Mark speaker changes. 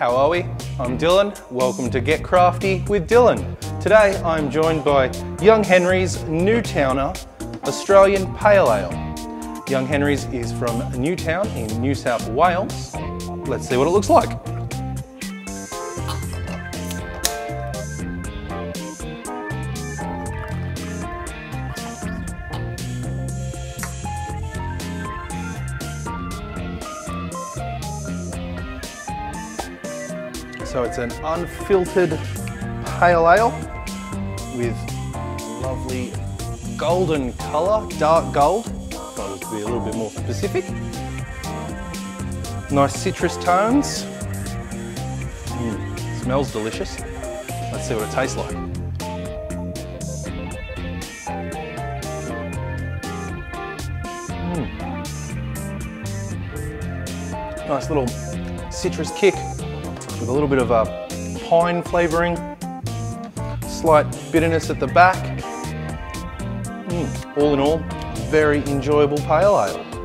Speaker 1: Bowie. I'm Dylan. Welcome to Get Crafty with Dylan. Today I'm joined by Young Henry's Newtowner Australian Pale Ale. Young Henry's is from Newtown in New South Wales. Let's see what it looks like. So it's an unfiltered pale ale with lovely golden colour, dark gold. If I was to be a little bit more specific. Nice citrus tones. Mm, smells delicious. Let's see what it tastes like. Mm. Nice little citrus kick with a little bit of a pine flavouring, slight bitterness at the back. Mm, all in all, very enjoyable pale ale.